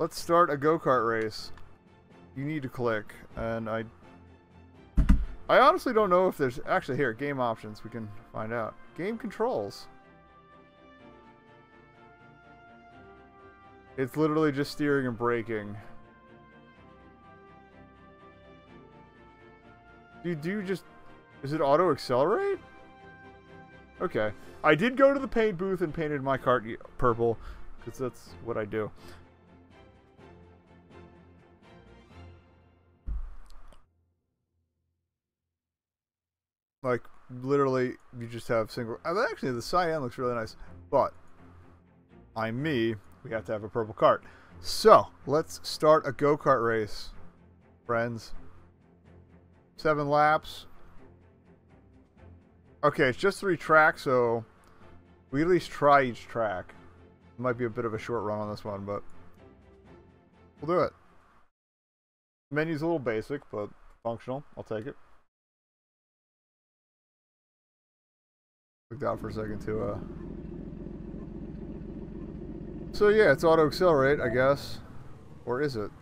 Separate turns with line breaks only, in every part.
Let's start a go-kart race. You need to click, and I... I honestly don't know if there's... Actually, here, game options. We can find out. Game controls. It's literally just steering and braking. Do you do just... Is it auto-accelerate? Okay. I did go to the paint booth and painted my cart purple, because that's what I do. Like, literally, you just have single... Actually, the cyan looks really nice, but I'm me. We have to have a purple cart. So, let's start a go-kart race, friends. Seven laps. Okay, it's just three tracks, so we at least try each track. It might be a bit of a short run on this one, but we'll do it. Menu's a little basic, but functional. I'll take it. Looked out for a second to uh So yeah, it's auto accelerate, I guess. Or is it?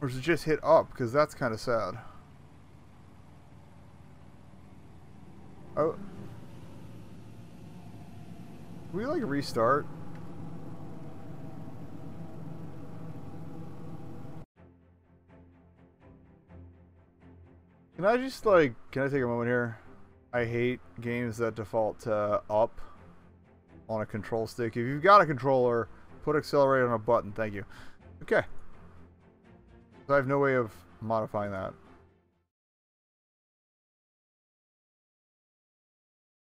Or does it just hit up? Because that's kind of sad. Oh. Can we, like, restart? Can I just, like, can I take a moment here? I hate games that default to up on a control stick. If you've got a controller, put accelerate on a button. Thank you. Okay. I have no way of modifying that.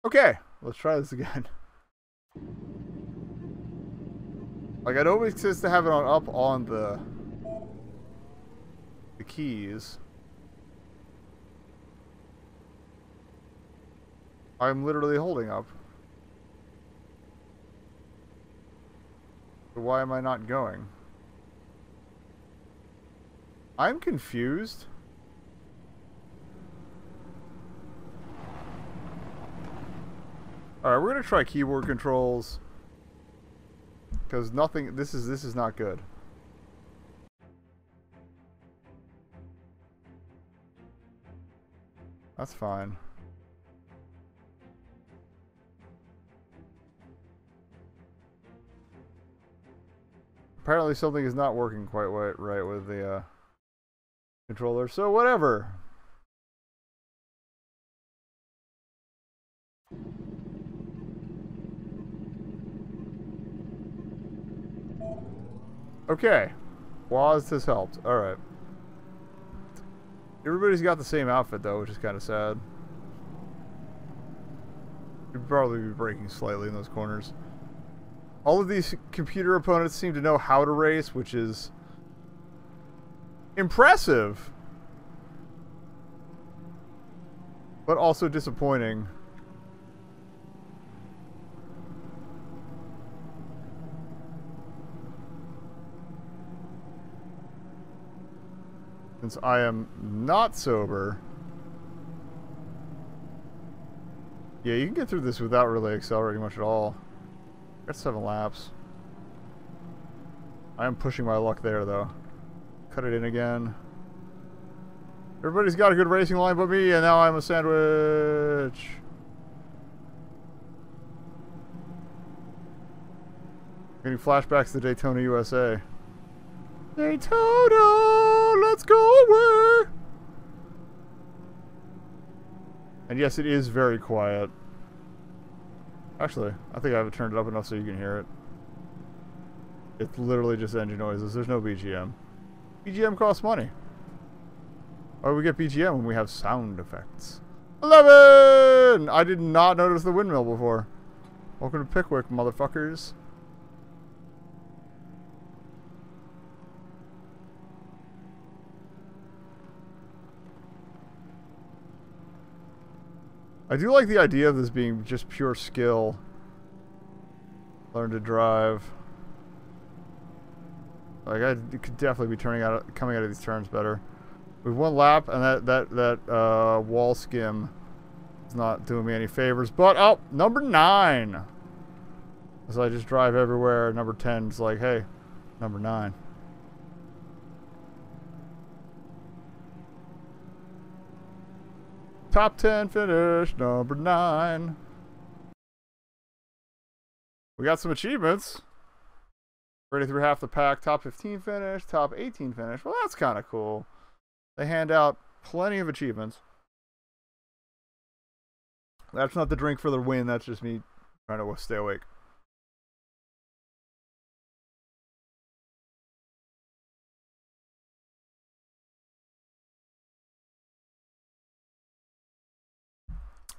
Okay, let's try this again. Like, it always says to have it on up on the the keys. I'm literally holding up. So why am I not going? I'm confused. Alright, we're gonna try keyboard controls. Because nothing this is this is not good. That's fine. Apparently something is not working quite right with the uh controller, so whatever. Okay. Waz has helped. Alright. Everybody's got the same outfit, though, which is kind of sad. You'd probably be breaking slightly in those corners. All of these computer opponents seem to know how to race, which is impressive. But also disappointing. Since I am not sober. Yeah, you can get through this without really accelerating much at all. Got seven laps. I am pushing my luck there, though. Cut it in again. Everybody's got a good racing line but me, and now I'm a sandwich. Getting flashbacks to Daytona, USA. Daytona, let's go away. And yes, it is very quiet. Actually, I think I have turned it up enough so you can hear it. It's literally just engine noises. There's no BGM. BGM costs money. Or we get BGM when we have sound effects. 11! I did not notice the windmill before. Welcome to Pickwick, motherfuckers. I do like the idea of this being just pure skill. Learn to drive. Like I could definitely be turning out coming out of these turns better. We've one lap, and that that that uh, wall skim is not doing me any favors. But oh, number nine. As I just drive everywhere, number 10 is like, hey, number nine. Top 10 finish, number 9. We got some achievements. Ready through half the pack, top 15 finish, top 18 finish. Well, that's kind of cool. They hand out plenty of achievements. That's not the drink for the win, that's just me trying to stay awake.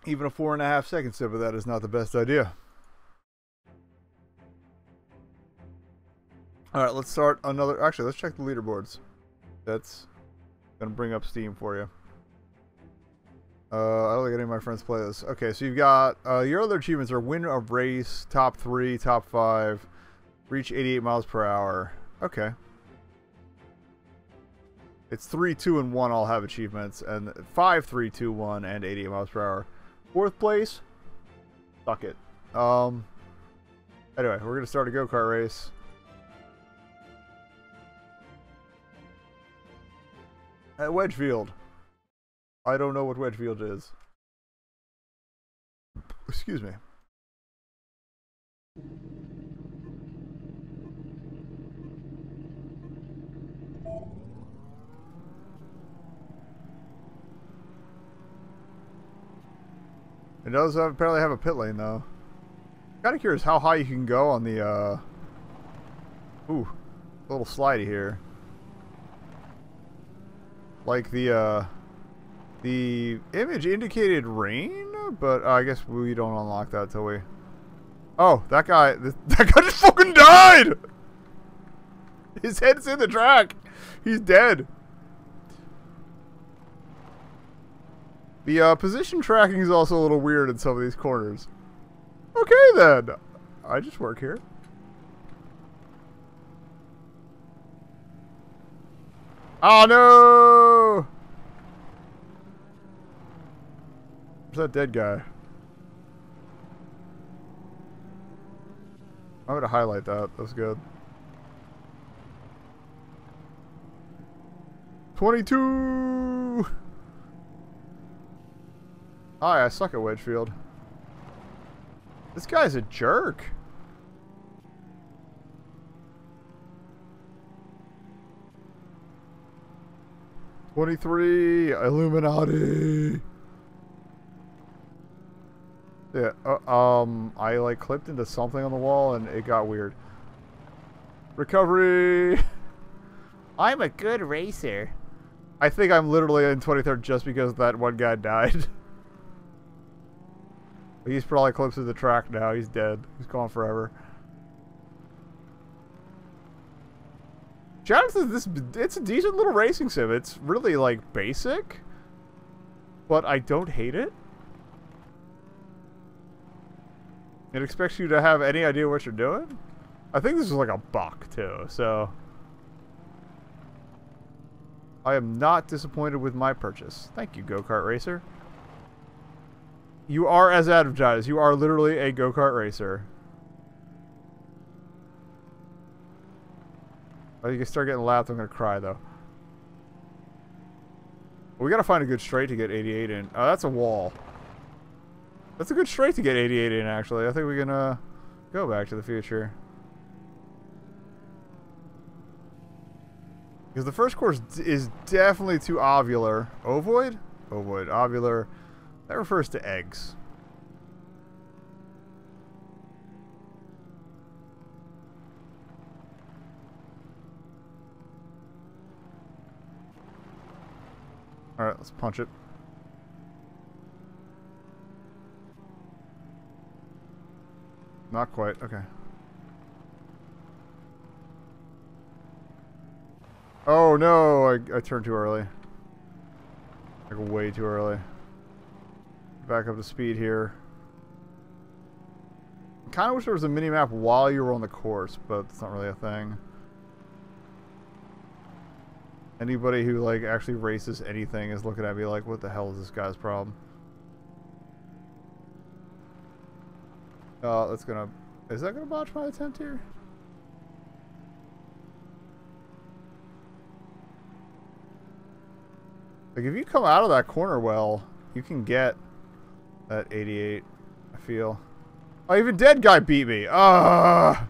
Even a four and a half second sip of that is not the best idea. Alright, let's start another... Actually, let's check the leaderboards. That's to bring up Steam for you. Uh, I don't think any of my friends play this. Okay, so you've got... Uh, your other achievements are win a race, top three, top five, reach 88 miles per hour. Okay. It's 3, 2, and 1 all have achievements, and 5, 3, 2, 1, and 88 miles per hour. Fourth place? Fuck it. Um, anyway, we're going to start a go-kart race. At Wedgefield. I don't know what Wedgefield is. Excuse me. It does have, apparently have a pit lane though. Kind of curious how high you can go on the, uh... Ooh, a little slidey here. Like the, uh... The image indicated rain, but uh, I guess we don't unlock that till we... Oh, that guy, that guy just fucking died! His head's in the track! He's dead. The uh, position tracking is also a little weird in some of these corners. Okay then. I just work here. Oh no! Where's that dead guy? I'm gonna highlight that. That's good. 22! Hi, I suck at Wedgefield. This guy's a jerk. Twenty-three, Illuminati. Yeah, uh, um, I like clipped into something on the wall and it got weird. Recovery!
I'm a good racer.
I think I'm literally in 23rd just because that one guy died. He's probably close to the track now. He's dead. He's gone forever. Jonathan, this it's a decent little racing sim. It's really like basic, but I don't hate it. It expects you to have any idea what you're doing. I think this is like a buck too, so I am not disappointed with my purchase. Thank you, Go Kart Racer. You are as advertised. You are literally a go-kart racer. I think you start getting lapped, I'm gonna cry though. We gotta find a good straight to get 88 in. Oh, that's a wall. That's a good straight to get 88 in, actually. I think we can uh, go back to the future. Because the first course is definitely too ovular. Ovoid? Ovoid. Ovular. That refers to eggs. Alright, let's punch it. Not quite, okay. Oh no, I, I turned too early. Like way too early back up to speed here. Kind of wish there was a mini map while you were on the course, but it's not really a thing. Anybody who like actually races anything is looking at me like, what the hell is this guy's problem? Oh, that's gonna... Is that gonna botch my attempt here? Like, if you come out of that corner well, you can get that 88, I feel. Oh, even dead guy beat me. Ah!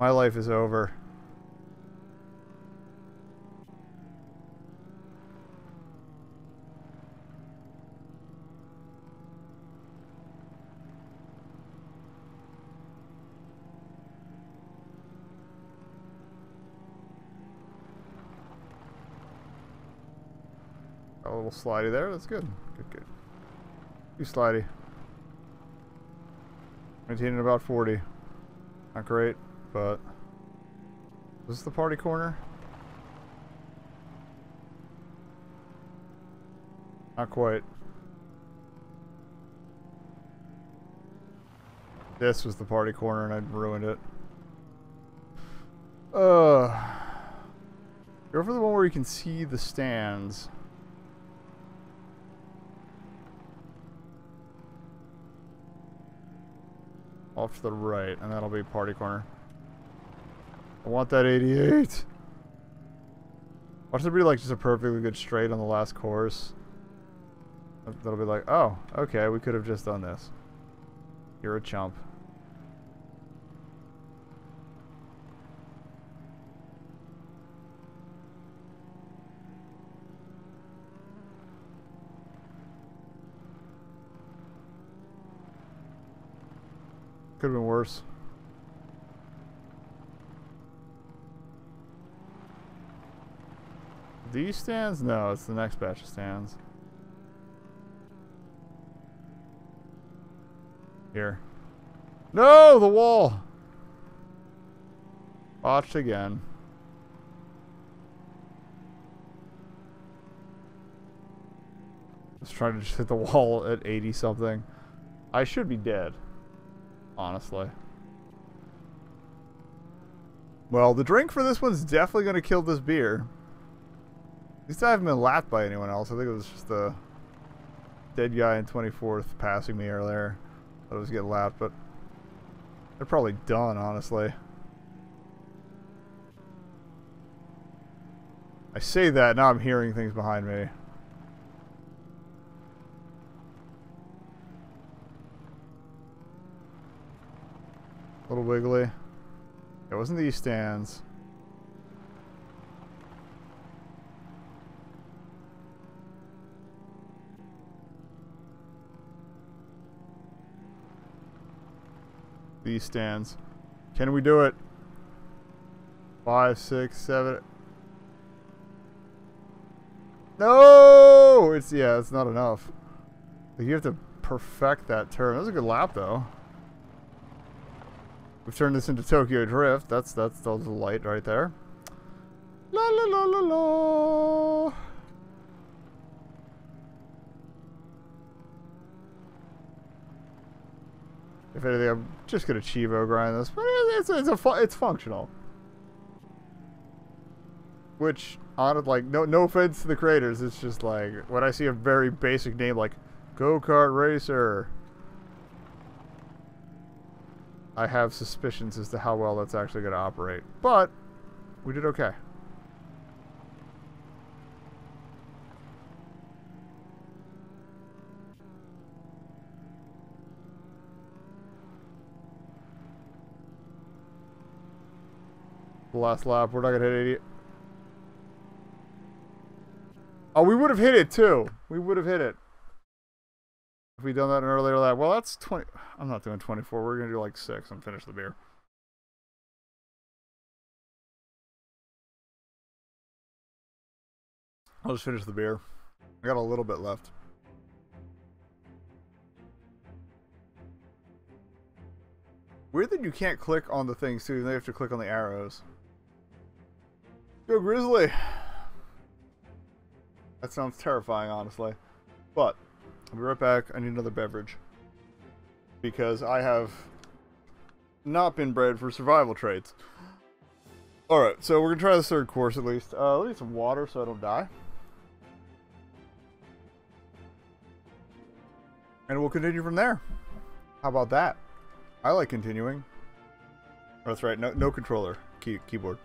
My life is over. A little slidey there. That's good. Good, good. Too slidey. Maintaining about 40. Not great, but... Is this the party corner? Not quite. This was the party corner and I ruined it. Uh, go for the one where you can see the stands. Off to the right, and that'll be party corner. I want that 88. Watch there be like just a perfectly good straight on the last course. That'll be like, oh, okay, we could have just done this. You're a chump. Could have been worse. These stands? No, it's the next batch of stands. Here. No, the wall! Botched again. Just trying to just hit the wall at 80 something. I should be dead honestly. Well, the drink for this one's definitely going to kill this beer. At least I haven't been lapped by anyone else. I think it was just the dead guy in 24th passing me earlier. I was getting lapped, but they're probably done, honestly. I say that, now I'm hearing things behind me. Little wiggly. It wasn't these stands. These stands. Can we do it? Five, six, seven. No! It's, yeah, it's not enough. You have to perfect that turn. That was a good lap, though. We've turned this into Tokyo Drift. That's that's the light right there. La la la la la. If anything, I'm just gonna cheevo grind this, but it's it's a it's functional. Which, on like no no offense to the creators, it's just like when I see a very basic name like Go Kart Racer. I have suspicions as to how well that's actually going to operate. But, we did okay. Last lap, we're not going to hit 80. Oh, we would have hit it too. We would have hit it. If we done that in earlier lap, well, that's 20. I'm not doing 24. We're going to do like six and finish the beer. I'll just finish the beer. I got a little bit left. Weird that you can't click on the things too. they have to click on the arrows. Go Grizzly! That sounds terrifying, honestly. But I'll be right back. I need another beverage. Because I have not been bred for survival traits. Alright, so we're going to try this third course at least. Uh, let me get some water so I don't die. And we'll continue from there. How about that? I like continuing. Oh, that's right, no, no controller. Key, keyboard.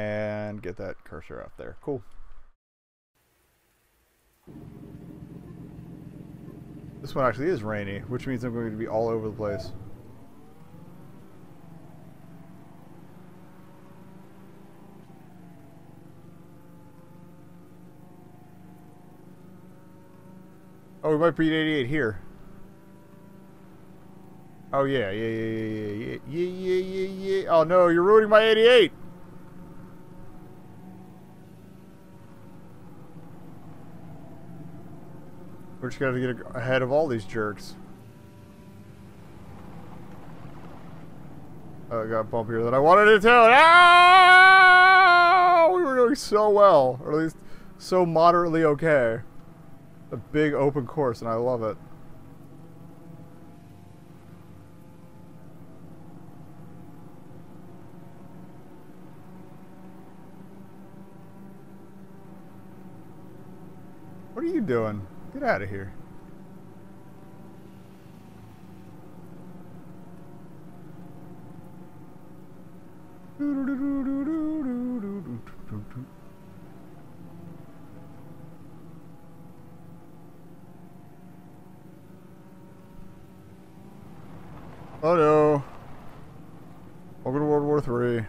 And get that cursor up there. Cool. This one actually is rainy, which means I'm going to be all over the place. Oh, we might be beat 88 here. Oh yeah, yeah, yeah, yeah, yeah, yeah, yeah, yeah, yeah. Oh no, you're ruining my 88. We're just gotta get ahead of all these jerks. Oh, I got bumpier than I wanted it to. No! Ah! We were doing so well, or at least so moderately okay. A big open course, and I love it. What are you doing? Get out of here. Oh no. Welcome to World War Three.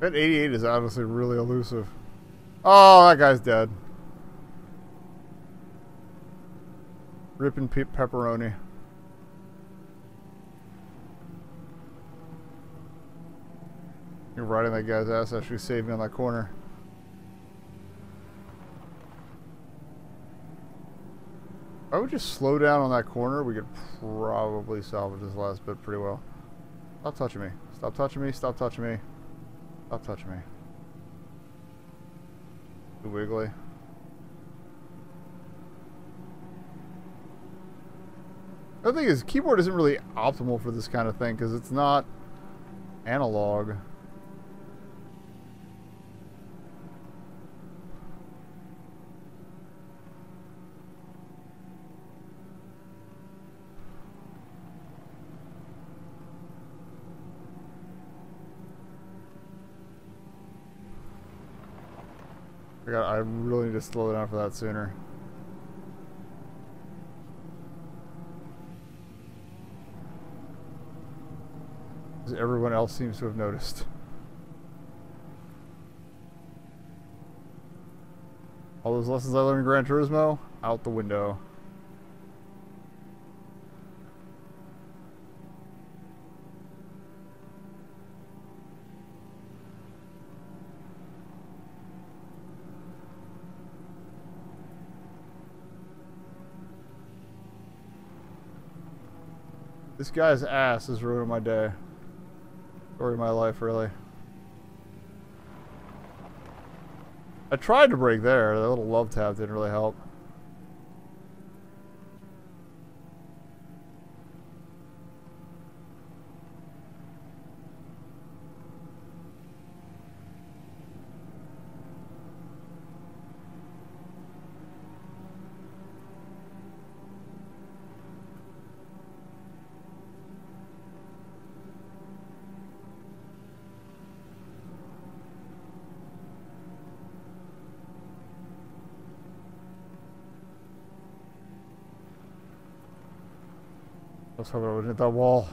That 88 is obviously really elusive. Oh, that guy's dead. Ripping pe pepperoni. You're riding that guy's ass actually saved me on that corner. I would just slow down on that corner. We could probably salvage this last bit pretty well. Stop touching me. Stop touching me. Stop touching me. Stop touching me. Too wiggly. The thing is, keyboard isn't really optimal for this kind of thing because it's not analog. I got. I really need to slow down for that sooner. Everyone else seems to have noticed. All those lessons I learned in Gran Turismo, out the window. This guy's ass is ruining my day. Of my life, really. I tried to break there. The little love tap didn't really help. I was hoping I would hit that wall.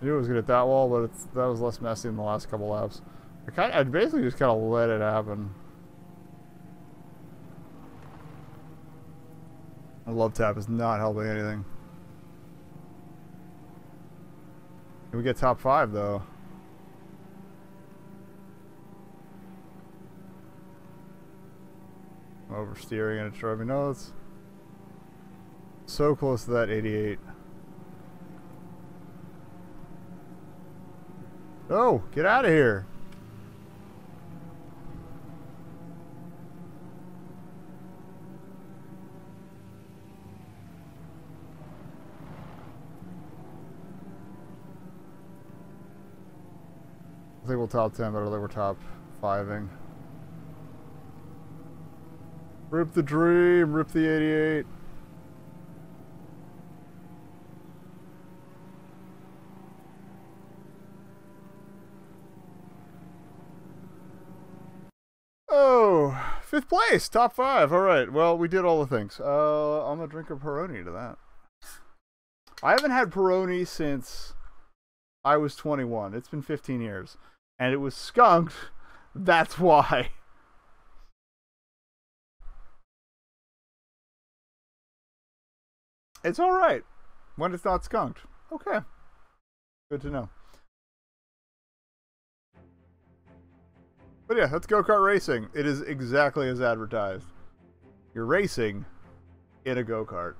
I knew it was gonna hit that wall, but that was less messy than the last couple laps. I kind I basically just kind of let it happen. A love tap is not helping anything. We get top five though? Oversteering and it's driving. No, it's so close to that 88. Oh, get out of here. I think we'll top 10, but I think we're top 5ing. Rip the dream, rip the 88. Oh, fifth place, top five. All right. Well, we did all the things. Uh, I'm a Peroni to that. I haven't had Peroni since I was 21. It's been 15 years, and it was skunked. That's why. It's all right when it's not skunked. Okay. Good to know. But yeah, that's go kart racing. It is exactly as advertised. You're racing in a go kart.